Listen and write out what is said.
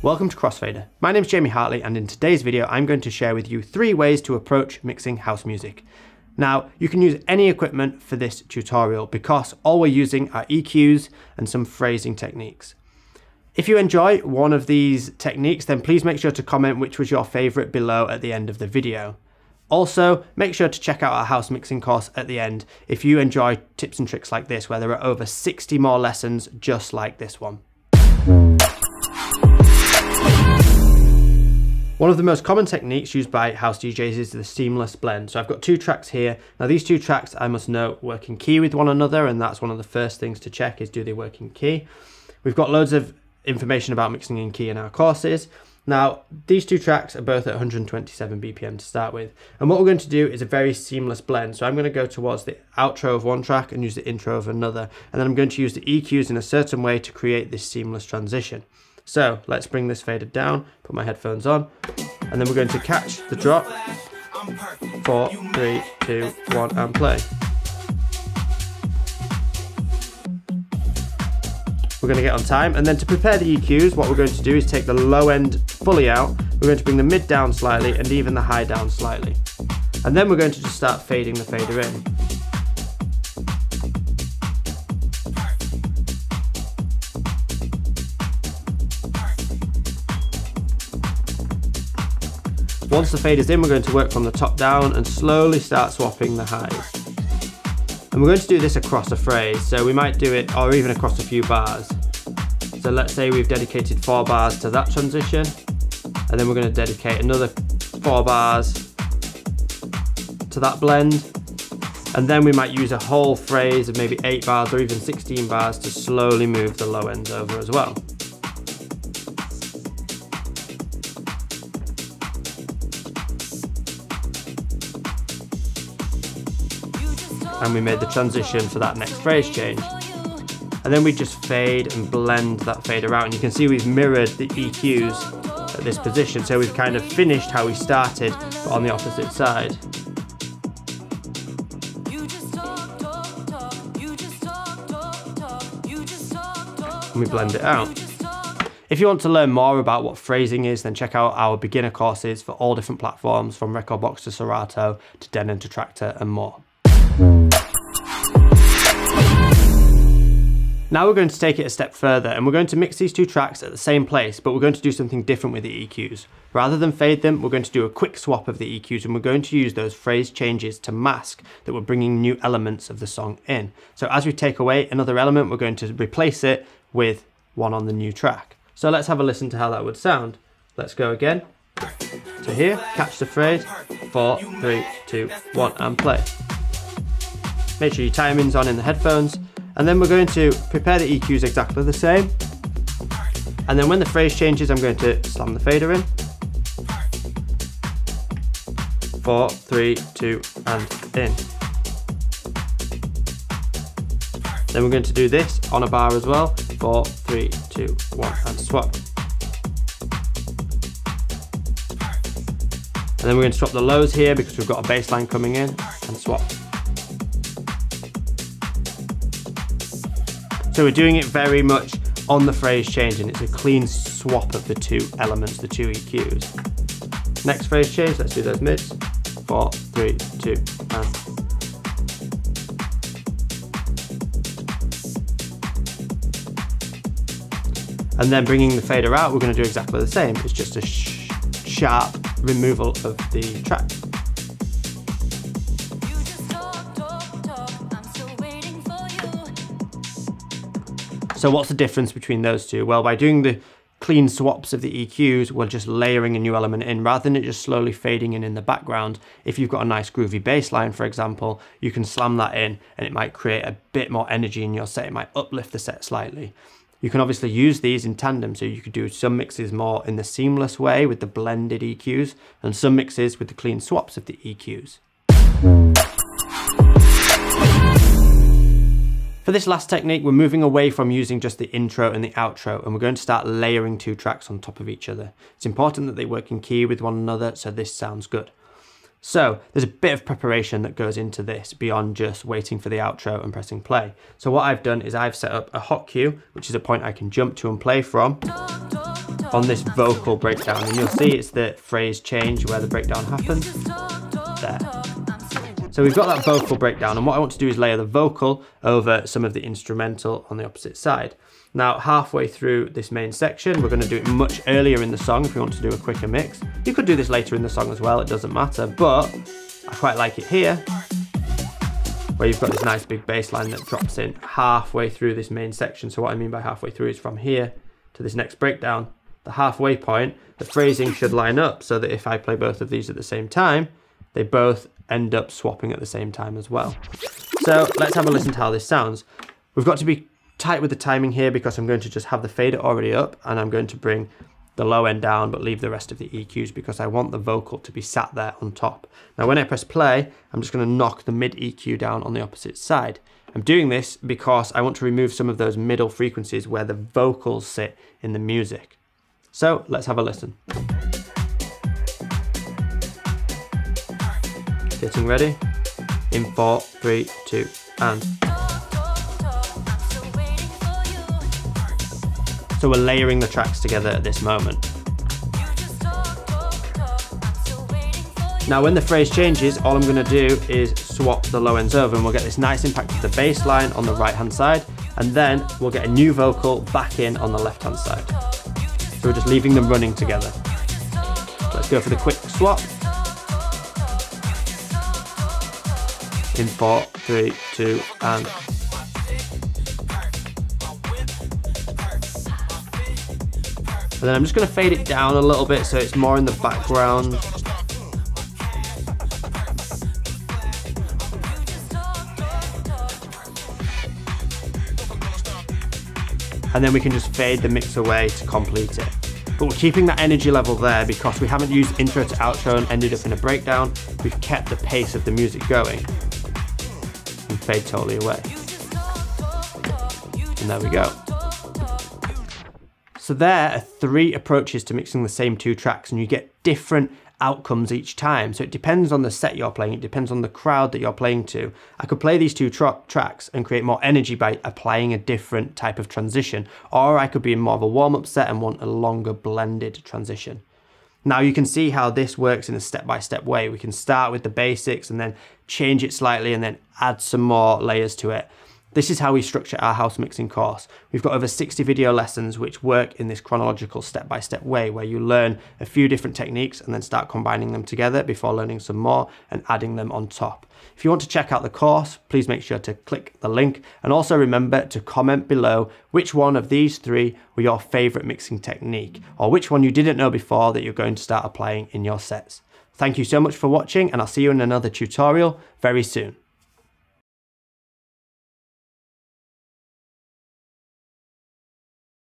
Welcome to Crossfader. My name is Jamie Hartley and in today's video I'm going to share with you three ways to approach mixing house music. Now you can use any equipment for this tutorial because all we're using are EQs and some phrasing techniques. If you enjoy one of these techniques then please make sure to comment which was your favourite below at the end of the video. Also, make sure to check out our house mixing course at the end if you enjoy tips and tricks like this where there are over 60 more lessons just like this one. One of the most common techniques used by house DJs is the seamless blend. So I've got two tracks here. Now these two tracks I must note work in key with one another and that's one of the first things to check is do they work in key. We've got loads of information about mixing in key in our courses. Now, these two tracks are both at 127 BPM to start with. And what we're going to do is a very seamless blend. So I'm going to go towards the outro of one track and use the intro of another. And then I'm going to use the EQs in a certain way to create this seamless transition. So let's bring this fader down, put my headphones on, and then we're going to catch the drop. Four, three, two, one, and play. We're going to get on time. And then to prepare the EQs, what we're going to do is take the low end fully out. We're going to bring the mid down slightly and even the high down slightly. And then we're going to just start fading the fader in. Once the fade is in, we're going to work from the top down and slowly start swapping the highs. And we're going to do this across a phrase, so we might do it, or even across a few bars. So let's say we've dedicated four bars to that transition, and then we're going to dedicate another four bars to that blend. And then we might use a whole phrase of maybe eight bars or even 16 bars to slowly move the low ends over as well. And we made the transition for that next phrase change. And then we just fade and blend that fader out and you can see we've mirrored the EQs at this position so we've kind of finished how we started but on the opposite side. And we blend it out. If you want to learn more about what phrasing is, then check out our beginner courses for all different platforms from Rekordbox to Serato to Denon to Traktor and more. Now we're going to take it a step further and we're going to mix these two tracks at the same place, but we're going to do something different with the EQs. Rather than fade them, we're going to do a quick swap of the EQs and we're going to use those phrase changes to mask that we're bringing new elements of the song in. So as we take away another element, we're going to replace it with one on the new track. So let's have a listen to how that would sound. Let's go again. So here, catch the phrase, four, three, two, one, and play. Make sure your timing's on in the headphones and then we're going to prepare the EQs exactly the same. And then when the phrase changes, I'm going to slam the fader in. Four, three, two, and in. Then we're going to do this on a bar as well. Four, three, two, one, and swap. And then we're going to swap the lows here because we've got a bass line coming in and swap. So we're doing it very much on the phrase change and it's a clean swap of the two elements, the two EQs. Next phrase change, let's do those mids. Four, three, two, and. And then bringing the fader out, we're going to do exactly the same. It's just a sh sharp removal of the track. So what's the difference between those two? Well, by doing the clean swaps of the EQs, we're just layering a new element in rather than it just slowly fading in in the background. If you've got a nice groovy bass line, for example, you can slam that in and it might create a bit more energy in your set. It might uplift the set slightly. You can obviously use these in tandem, so you could do some mixes more in the seamless way with the blended EQs and some mixes with the clean swaps of the EQs. For this last technique, we're moving away from using just the intro and the outro, and we're going to start layering two tracks on top of each other. It's important that they work in key with one another, so this sounds good. So there's a bit of preparation that goes into this beyond just waiting for the outro and pressing play. So what I've done is I've set up a hot cue, which is a point I can jump to and play from. on this vocal breakdown. And you'll see it's the phrase change where the breakdown happens. There. So we've got that vocal breakdown and what I want to do is layer the vocal over some of the instrumental on the opposite side. Now halfway through this main section, we're going to do it much earlier in the song if we want to do a quicker mix. You could do this later in the song as well, it doesn't matter, but I quite like it here where you've got this nice big bass line that drops in halfway through this main section. So what I mean by halfway through is from here to this next breakdown, the halfway point, the phrasing should line up so that if I play both of these at the same time, they both end up swapping at the same time as well. So let's have a listen to how this sounds. We've got to be tight with the timing here because I'm going to just have the fader already up and I'm going to bring the low end down but leave the rest of the EQs because I want the vocal to be sat there on top. Now when I press play, I'm just going to knock the mid EQ down on the opposite side. I'm doing this because I want to remove some of those middle frequencies where the vocals sit in the music. So let's have a listen. Getting ready? In four, three, two, and. So we're layering the tracks together at this moment. Now when the phrase changes, all I'm going to do is swap the low ends over and we'll get this nice impact of the bass line on the right hand side and then we'll get a new vocal back in on the left hand side. So we're just leaving them running together. let's go for the quick swap. In four, three, two, and And then I'm just to fade it down a little bit so it's more in the background. And then we can just fade the mix away to complete it. But we're keeping that energy level there because we haven't used intro to outro and ended up in a breakdown. We've kept the pace of the music going fade totally away. And there we go. So there are three approaches to mixing the same two tracks and you get different outcomes each time. So it depends on the set you're playing, it depends on the crowd that you're playing to. I could play these two tra tracks and create more energy by applying a different type of transition, or I could be in more of a warm-up set and want a longer blended transition. Now you can see how this works in a step-by-step -step way. We can start with the basics and then change it slightly and then add some more layers to it. This is how we structure our house mixing course. We've got over 60 video lessons which work in this chronological step-by-step -step way where you learn a few different techniques and then start combining them together before learning some more and adding them on top. If you want to check out the course, please make sure to click the link and also remember to comment below which one of these three were your favorite mixing technique or which one you didn't know before that you're going to start applying in your sets. Thank you so much for watching and I'll see you in another tutorial very soon.